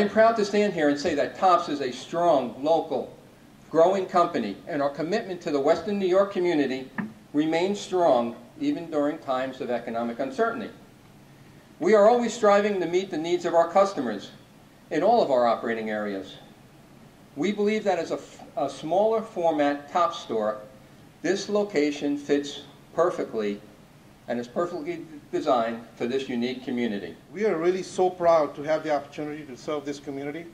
am proud to stand here and say that Tops is a strong, local, growing company, and our commitment to the Western New York community remains strong even during times of economic uncertainty. We are always striving to meet the needs of our customers in all of our operating areas. We believe that as a, a smaller format top store, this location fits perfectly and is perfectly designed for this unique community. We are really so proud to have the opportunity to serve this community.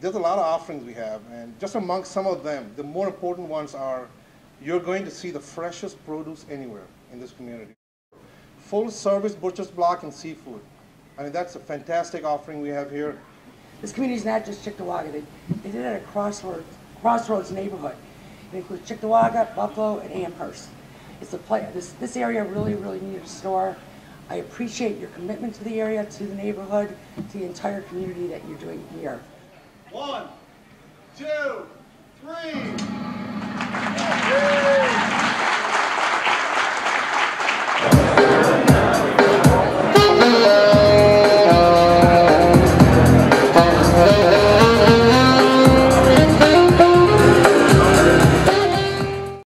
There's a lot of offerings we have, and just among some of them, the more important ones are you're going to see the freshest produce anywhere in this community. Full service butcher's block and seafood. I mean, that's a fantastic offering we have here. This community is not just Cheektowaga. They, they did it at a crossroads, crossroads neighborhood. It includes Cheektowaga, Buffalo, and Amherst. It's a play, this, this area really, really needed a store. I appreciate your commitment to the area, to the neighborhood, to the entire community that you're doing here. One, two, three.